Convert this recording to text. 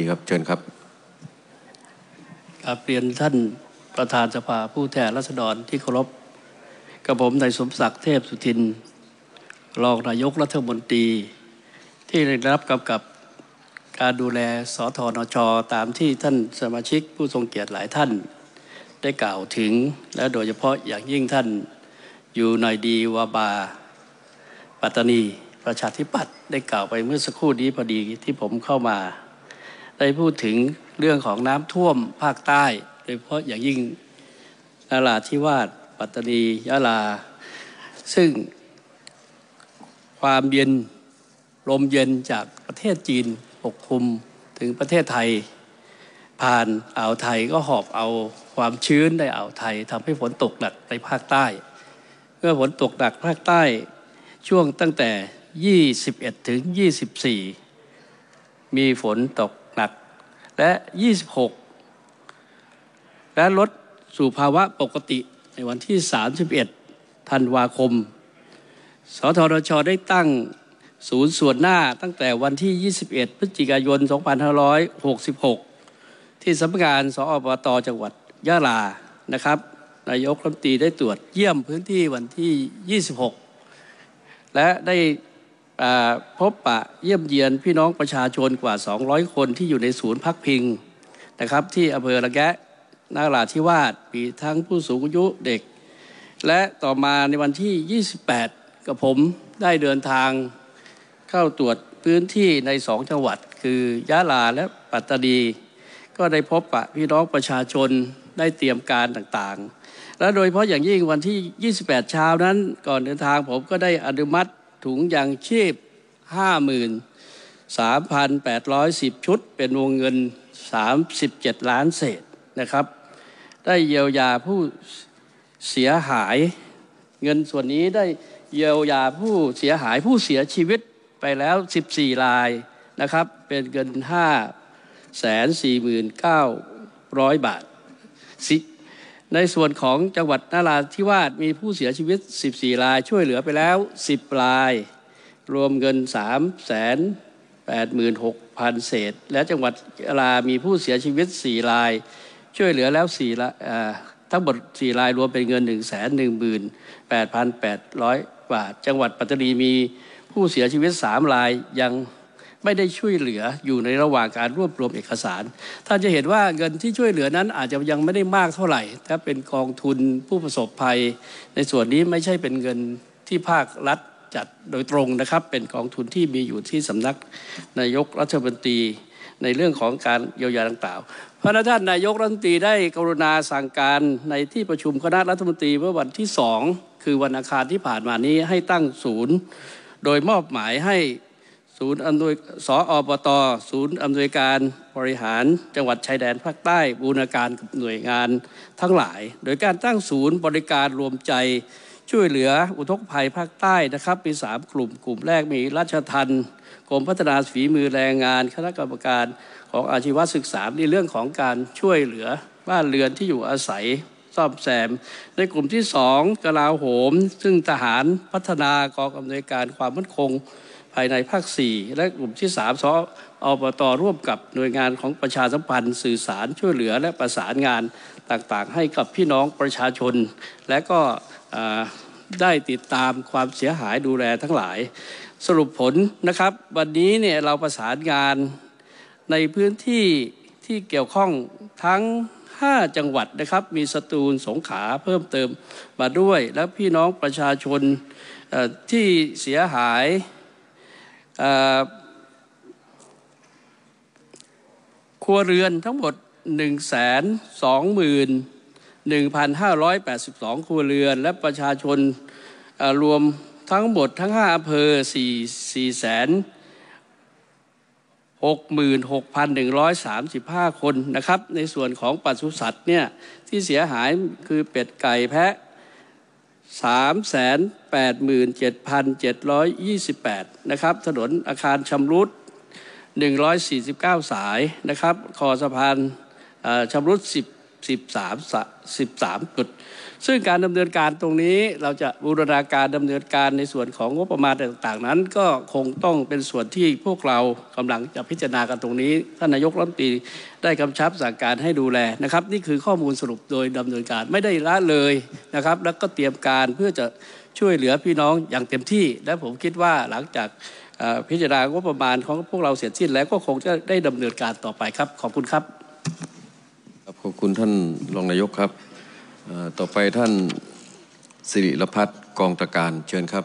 ดีครับเชิญครับกราบเรียนท่านประธานสภาผู้แทนราษฎรที่เคารพกับผมนายสมศักดิ์เทพสุทิน รองนายกรัฐมนตรี ที่ได้รับกำกับการดูแลสทนชตามที่ท่านสมาชิกผู้ทรงเกียรติหลายท่าน ได้กล่าวถึงและโดยเฉพาะอย่างยิ่งท่านอยู่หน่อยดีวาบา ปัตตานี ประชาธิปัตย์ได้กล่าวไปเมื่อสักครู่นี้พอดีที่ผมเข้ามา ได้พูดถึงเรื่องของน้ำท่วมภาคใต้ โดยเฉพาะอย่างยิ่งนาราธิวาสปัตตานียะลา ซึ่งความเย็นลมเย็นจากประเทศจีนปกคลุมถึงประเทศไทย ผ่านอ่าวไทยก็หอบเอาความชื้นในอ่าวไทยทำให้ฝนตกหนักในภาคใต้ เมื่อฝนตกหนักภาคใต้ช่วงตั้งแต่ 21 ถึง 24 มีฝนตกหนัก และ 26 และลดสู่ภาวะปกติในวันที่ 31 ธันวาคม สทรชได้ตั้งศูนย์ส่วนหน้าตั้งแต่วันที่ 21 พฤศจิกายน 2566 ที่สำนักงานสอบตจังหวัดยะลานะครับนายกรัฐมนตรีได้ตรวจเยี่ยมพื้นที่วันที่ 26 และได้ พบปะเยี่ยมเยียนพี่น้องประชาชนกว่า 200 คนที่อยู่ในศูนย์พักพิงนะครับ ที่อำเภอระแกะนาราธิวาสมีทั้งผู้สูงอายุเด็ก และต่อมาในวันที่ 28 กับผมได้เดินทางเข้าตรวจพื้นที่ในสองจังหวัด คือยะลาและปัตตานีก็ได้พบปะพี่น้องประชาชนได้เตรียมการต่างๆ และโดยเฉพาะอย่างยิ่งวันที่ 28 เช้านั้นก่อนเดินทางผมก็ได้อนุมัติ ถุงยางชีพ 53,810 ชุด เป็นวงเงิน 37 ล้านเศษนะครับ ได้เยียวยาผู้เสียหายเงินส่วนนี้ได้เยียวยาผู้เสียหายผู้เสียชีวิตไปแล้ว 14 รายนะครับ เป็นเงิน 5 4 9 0 0 บาท ในส่วนของจังหวัดนาราธิวาสมีผู้เสียชีวิต 14 รายช่วยเหลือไปแล้ว 10 ราย รวมเงิน 3 8 6 0 0 0 เศษ และจังหวัดยะลามีผู้เสียชีวิต 4 ราย ช่วยเหลือแล้ว4รายทั้งหมด 4 รายรวมเป็นเงิน 1 1 8 8 0 0 บาท จังหวัดปัตตานีมีผู้เสียชีวิต 3 รายยัง ไม่ได้ช่วยเหลืออยู่ในระหว่างการรวบรวมเอกสาร ท่านจะเห็นว่าเงินที่ช่วยเหลือนั้นอาจจะยังไม่ได้มากเท่าไหร่ ถ้าเป็นกองทุนผู้ประสบภัย ในส่วนนี้ไม่ใช่เป็นเงินที่ภาครัฐจัดโดยตรงนะครับ เป็นกองทุนที่มีอยู่ที่สำนักนายกรัฐมนตรีในเรื่องของการเยียวยาต่างๆพระท่านนายกรัฐมนตรีได้กรุณาสั่งการในที่ประชุมคณะรัฐมนตรีเมื่อวันที่สองคือวันอังคารที่ผ่านมานี้ให้ตั้งศูนย์ โดยมอบหมายให้ ศูนย์อำนวยสออบต ศูนย์อำนวยการบริหารจังหวัดชายแดนภาคใต้บูรณาการกับหน่วยงานทั้งหลาย โดยการตั้งศูนย์บริการรวมใจช่วยเหลืออุทกภัยภาคใต้นะครับมีสามกลุ่มกลุ่มแรกมีราชทันกรมพัฒนาฝีมือแรงงาน คณะกรรมการของอาชีวศึกษาในเรื่องของการช่วยเหลือบ้านเรือนที่อยู่อาศัยซ่อมแซม ในกลุ่มที่สองกลาโหม ซึ่งทหารพัฒนากองอำนวยการความมั่นคง ภายในภาค 4 และกลุ่มที่ 3สออบตร่วมกับหน่วยงานของประชาสัมพันธ์ สื่อสารช่วยเหลือและประสานงานต่างๆ ให้กับพี่น้องประชาชน และก็ได้ติดตามความเสียหายดูแลทั้งหลาย สรุปผลนะครับ วันนี้เนี่ยเราประสานงานในพื้นที่ที่เกี่ยวข้องทั้ง 5 จังหวัดนะครับ มีสตูลสงขาเพิ่มเติมมาด้วย และพี่น้องประชาชนที่เสียหาย ครัวเรือนทั้งหมด 1 2 1 1,582 ครัวเรือน และประชาชนรวมทั้งหมดทั้ง 5อำเภอ 4 4แสน66,135 คนนะครับ ในส่วนของปศุสัตว์เนี่ยที่เสียหายคือเป็ดไก่แพะ 387,728 นะครับ ถนนอาคารชำรุด 149 สายนะครับ คอสะพานชำรุด13 13จุด ซึ่งการดำเนินการตรงนี้เราจะบูรณาการดำเนินการในส่วนของงบประมาณต่างๆนั้น ก็คงต้องเป็นส่วนที่พวกเรากำลังจะพิจารณากันตรงนี้ ท่านนายกรัฐมนตรีได้กำชับสั่งการให้ดูแลนะครับ นี่คือข้อมูลสรุปโดยดำเนินการไม่ได้ละเลย นะครับ แล้วก็เตรียมการเพื่อจะช่วยเหลือพี่น้องอย่างเต็มที่ และผมคิดว่าหลังจากพิจารณางบประมาณของพวกเราเสร็จสิ้นแล้วก็คงจะได้ดำเนินการต่อไปครับ ขอบคุณครับขอบคุณท่านรองนายกครับต่อไปท่านสิริรพัฒน์กองตระการเชิญครับ